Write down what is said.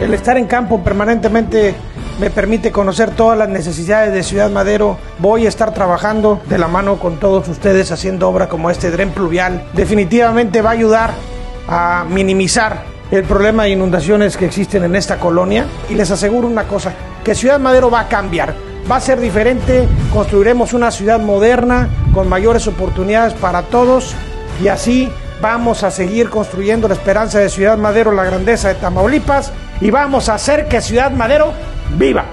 El estar en campo permanentemente me permite conocer todas las necesidades de Ciudad Madero. Voy a estar trabajando de la mano con todos ustedes haciendo obra como este dren pluvial. Definitivamente va a ayudar a minimizar el problema de inundaciones que existen en esta colonia. Y les aseguro una cosa, que Ciudad Madero va a cambiar. Va a ser diferente, construiremos una ciudad moderna con mayores oportunidades para todos y así vamos a seguir construyendo la esperanza de Ciudad Madero, la grandeza de Tamaulipas y vamos a hacer que Ciudad Madero viva.